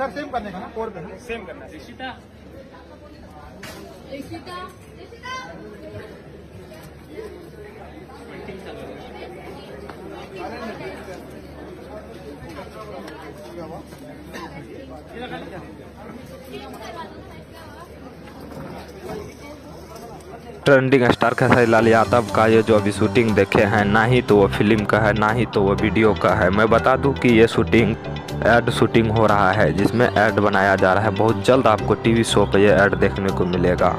Sir same करने का ना? कोड पे सेम करना है। ऋषिता ट्रेंडिंग स्टार खेसारी लाल यादव का ये जो अभी शूटिंग देखे हैं ना ही तो वो फ़िल्म का है ना ही तो वो वीडियो का है। मैं बता दूँ कि ये शूटिंग एड शूटिंग हो रहा है, जिसमें एड बनाया जा रहा है। बहुत जल्द आपको टीवी शो पर यह एड देखने को मिलेगा।